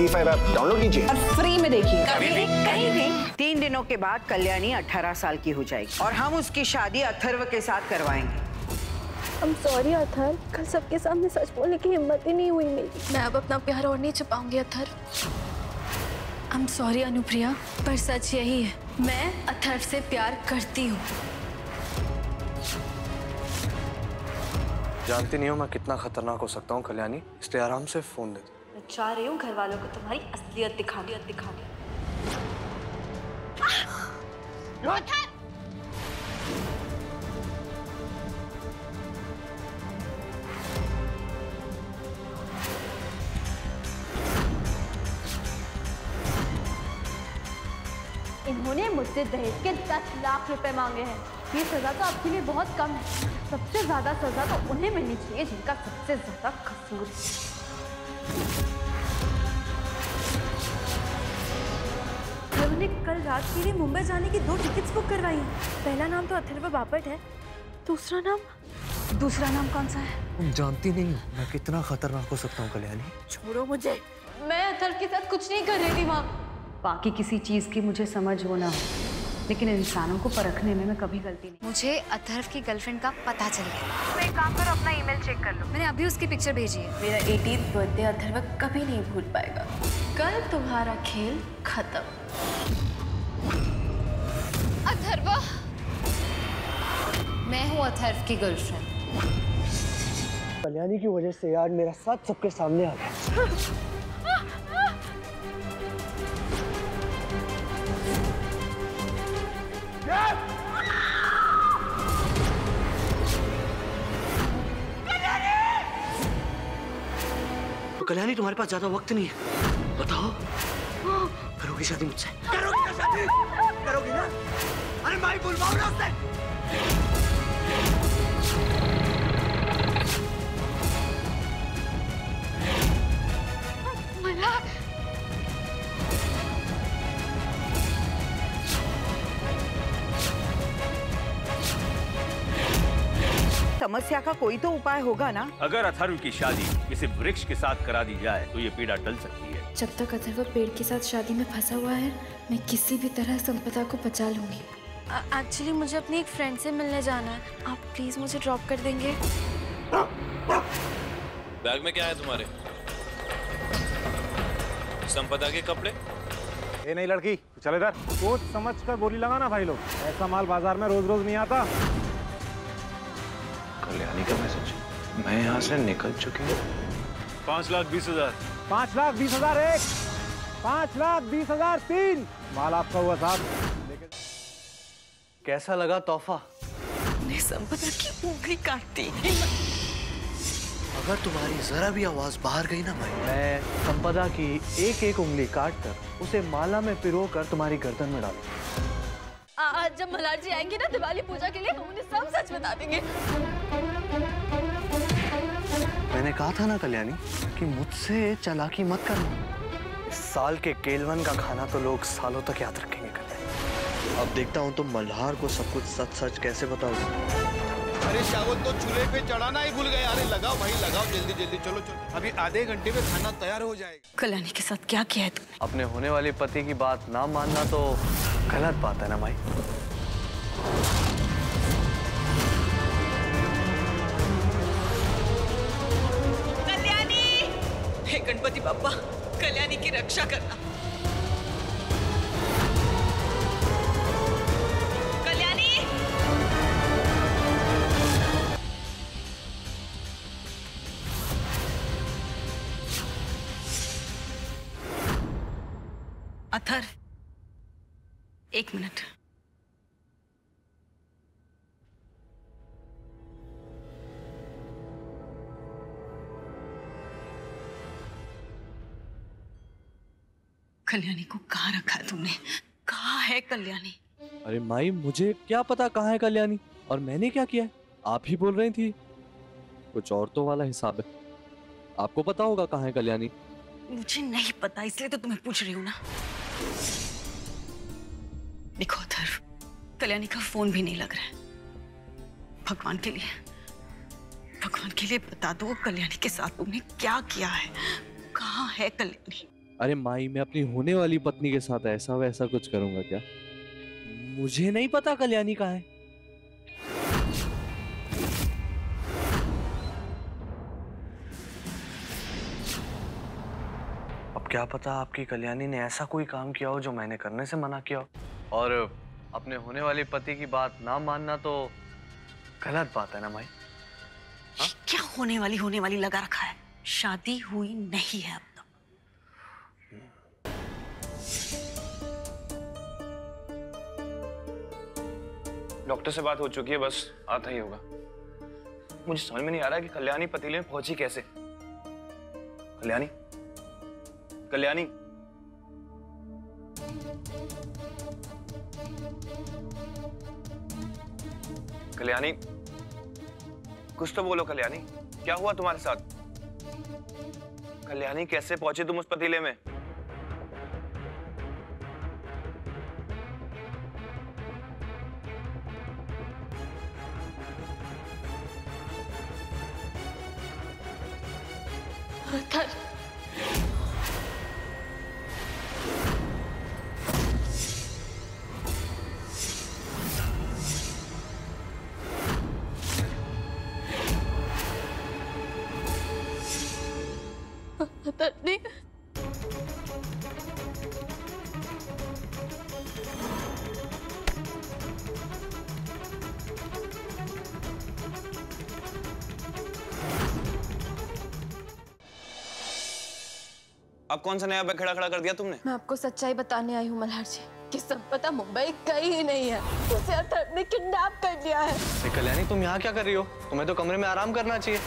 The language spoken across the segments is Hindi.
जी फाइव ऐप डाउनलोड कीजिए। और फ्री में देखिए। कभी भी कहीं भी तीन दिनों के बाद कल्याणी 18 साल की हो जाएगी और हम उसकी शादी अथर्व के साथ करवाएँगे। I'm सॉरी अथर कल सबके सामने सच बोलने की हिम्मत ही नहीं हुई मेरी। मैं अब अपना प्यार और नहीं छुपाऊँगी अथर आई एम सॉरी अनुप्रिया पर सच यही है। मैं अथर्व से प्यार करती हूँ। जानती नहीं हो मैं कितना खतरनाक हो सकता हूँ कल्याणी। इसलिए आराम से फ़ोन दे दो। चाह रही हूँ घर वालों को तुम्हारी असलियत दिखा दिया दिखा दिखाऊँगी इन्होंने मुझसे दहेज के दस लाख रुपए मांगे हैं। ये सजा तो आपके लिए बहुत कम है। सबसे ज़्यादा सजा तो उन्हें मिलनी चाहिए जिनका सबसे ज़्यादा कसूर है। मैंने कल रात के लिए मुंबई जाने की दो टिकट्स बुक करवाई। हैं पहला नाम तो अथर्व बापट है। दूसरा नाम? दूसरा नाम कौन सा है? तुम जानती नहीं हो मैं कितना खतरनाक हो सकता हूँ कल्याणी। छोड़ो मुझे। मैं अथर्व के साथ कुछ नहीं कर रही थी वहाँ। बाकी किसी चीज़ की मुझे समझ होना। हो लेकिन इंसानों को परखने में मैं कभी गलती नहीं मुझे अथर्व की गर्लफ्रेंड का पता चल गया। तो एक काम करो अपना ईमेल चेक कर लो। मैंने अभी उसकी पिक्चर भेजी है। मेरा एटीन बर्थडे अथर्व कभी नहीं भूल पाएगा। कल तुम्हारा खेल खत्म। अथर्व मैं हूँ अथर्व की गर्लफ्रेंड कल्याणी की वजह से यार मेरा साथ सबके सामने आ गया। कल्याणी, तुम्हारे पास ज़्यादा वक्त नहीं है। बताओ। करोगी शादी मुझसे? करोगी ना शादी? करोगी ना? अरे माई बुलवाओ ना उससे समस्या का कोई तो उपाय होगा ना? अगर अथर्व की शादी किसी वृक्ष के साथ करा दी जाए तो ये पीड़ा टल सकती है। जब तक अथर्व पेड़ के साथ शादी में फंसा हुआ है मैं किसी भी तरह संपदा को बचा लूँगी। एक्चुअली मुझे अपनी एक फ्रेंड से मिलने जाना है। आप प्लीज़ मुझे ड्रॉप कर देंगे। बैग में क्या है तुम्हारे? संपदा के कपड़े? ये नहीं लड़की चल इधर। सोच समझ कर बोली लगाना भाई लोग। ऐसा माल बाज़ार में रोज रोज नहीं आता। कल्याणी का मैसेज मैं यहाँ से निकल चुकी हूँ। पाँच लाख बीस हज़ार। पाँच लाख बीस हज़ार एक पाँच लाख बीस हज़ार तीन। माल आपका हुआ साहब। लेकिन कैसा लगा तोहफा? संपदा की उंगली काटती। अगर तुम्हारी जरा भी आवाज़ बाहर गई ना भाई। मैं संपदा की एक एक उंगली काट कर उसे माला में पिरो कर तुम्हारी गर्दन में डालू आज जब मल्हार जी आएँगे ना दिवाली पूजा के लिए हम उन्हें सब सच बता देंगे। मैंने कहा था ना कल्याणी कि मुझसे चालाकी मत करना। इस साल के केलवन का खाना तो लोग सालों तक याद रखेंगे कल्याणी। अब देखता हूँ तुम मल्हार को सब कुछ सच सच कैसे बताओगे अरे शावल तो चूल्हे पे चढ़ाना ही भूल गए। अरे लगाओ भाई लगाओ जल्दी जल्दी। चलो चलो। अभी आधे घंटे में खाना तैयार हो जाएगा। कल्याणी के साथ क्या किया है तुमने अपने होने वाले पति की बात ना मानना तो गलत बात है ना भाई? हे गणपति बाप्पा। कल्याणी की रक्षा करना। कल्याणी! अथर एक मिनट। कल्याणी को कहा रखा तुमने? कहा है कल्याणी? अरे माई मुझे क्या पता कहाँ है कल्याणी? और मैंने क्या किया आप ही बोल रही थी। कुछ औरतों वाला हिसाब है। आपको पता होगा कहाँ है कल्याणी। मुझे नहीं पता इसलिए तो तुम्हें पूछ रही हूँ ना। देखो अथर्व कल्याणी का फ़ोन भी नहीं लग रहा है। भगवान के लिए भगवान के लिए बता दो कल्याणी के साथ तुमने क्या किया है? कहाँ है कल्याणी? अरे माई मैं अपनी होने वाली पत्नी के साथ ऐसा वैसा कुछ करूँगा क्या? मुझे नहीं पता कल्याणी कहा है। अब क्या पता आपकी कल्याणी ने ऐसा कोई काम किया हो जो मैंने करने से मना किया हो। और अपने होने वाले पति की बात ना मानना तो गलत बात है ना माई? क्या होने वाली होने वाली लगा रखा है? शादी हुई नहीं है अब। डॉक्टर से बात हो चुकी है, बस आता ही होगा। मुझे समझ में नहीं आ रहा कि कल्याणी पतीले में पहुँची कैसे। कल्याणी? कल्याणी? कल्याणी? कुछ तो बोलो कल्याणी। क्या हुआ तुम्हारे साथ? कल्याणी कैसे पहुँचे तुम उस पतीले में? cut. अब कौन सा नया बैग खड़ा खड़ा कर दिया तुमने? मैं आपको सच्चाई बताने आई हूँ मल्हार जी की सब पता मुंबई कहीं ही नहीं है। उसे अतर ने किडनैप कर दिया है। कल्याणी तुम यहाँ क्या कर रही हो? तुम्हें तो कमरे में आराम करना चाहिए।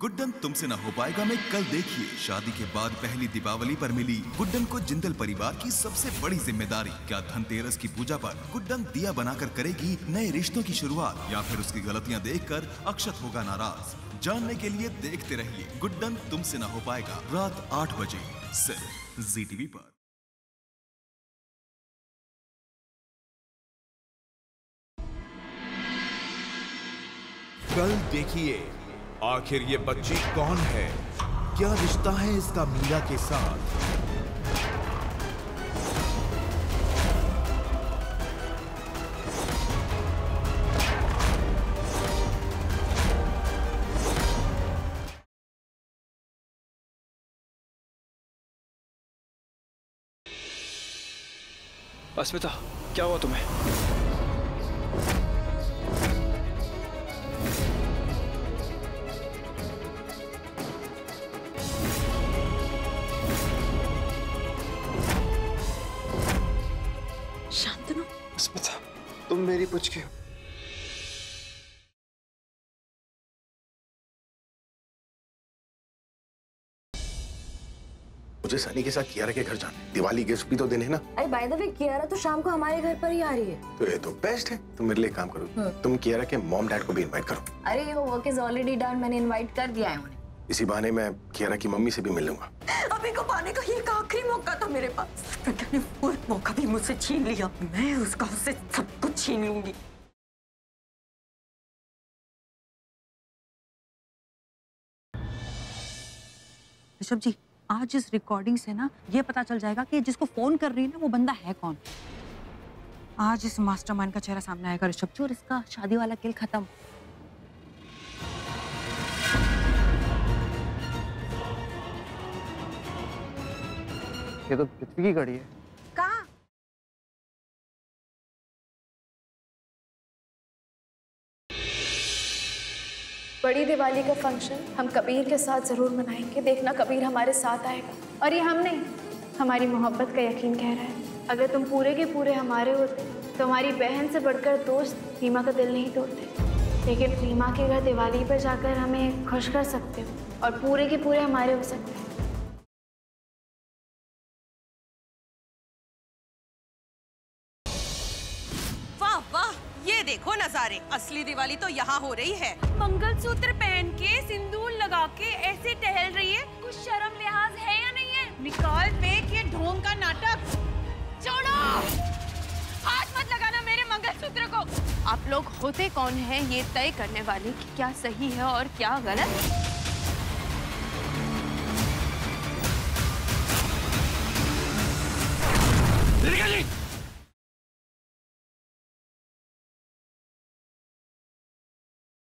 गुड्डन तुमसे ना हो पाएगा, में कल देखिए। शादी के बाद पहली दीपावली पर मिली गुड्डन को जिंदल परिवार की सबसे बड़ी ज़िम्मेदारी। क्या धनतेरस की पूजा पर गुड्डन दिया बनाकर करेगी नए रिश्तों की शुरुआत, या फिर उसकी गलतियाँ देखकर अक्षत होगा नाराज़? जानने के लिए देखते रहिए, गुड्डन तुमसे ना हो पाएगा रात आठ बजे, सिर्फ़ जी टीवी पर। कल देखिए। आखिर ये बच्ची कौन है? क्या रिश्ता है इसका मीरा के साथ? अस्मिता, क्या हुआ तुम्हें? मेरी पूछ के। मुझे सनी के साथ कियारा के घर जाना है। दिवाली गिफ्ट भी तो देने ना। अरे बाय द वे कियारा तो शाम को हमारे घर पर ही आ रही है। तो ये तो बेस्ट है। तुम मेरे लिए काम करो। तुम कियारा के मॉम डैड को भी इनवाइट करो। अरे ये वर्क इज़ ऑलरेडी डन मैंने इनवाइट कर दिया है उन्हें। इसी बहाने मैं कियारा की मम्मी से भी मिल लूँगा। अभी को पाने का ये आखिरी मौका था मेरे पास। प्रज्ञा ने वो मौका भी मुझसे छीन लिया। मैं उसका उससे सब कुछ छीन लूँगी। ऋषभ जी, आज इस रिकॉर्डिंग से ना ये पता चल जाएगा कि जिसको फ़ोन कर रही है ना, वो बंदा है कौन? आज इस मास्टरमाइंड का चेहरा सामने आएगा ऋषभ जी, और इसका शादी वाला किल खत्म। ये तो पृथ्वी की घड़ी है। कहाँ? बड़ी दिवाली का फ़ंक्शन हम कबीर के साथ ज़रूर मनाएँगे। देखना कबीर हमारे साथ आएगा। और ये हम नहीं हमारी मोहब्बत का यकीन कह रहा है। अगर तुम पूरे के पूरे हमारे होते तो हमारी बहन से बढ़कर दोस्त रीमा का दिल नहीं तोड़ते। लेकिन रीमा के घर दिवाली पर जाकर हमें खुश कर सकते हो और पूरे के पूरे हमारे हो सकते हैं। देखो नजारे। असली दिवाली तो यहाँ हो रही है। मंगलसूत्र पहन के सिंदूर लगा के ऐसे टहल रही है। कुछ शर्म लिहाज है या नहीं है? निकाल फेंक ये ढोंग का नाटक। छोड़ो! हाथ मत लगाना मेरे मंगलसूत्र को। आप लोग होते कौन हैं ये तय करने वाले कि क्या सही है और क्या गलत?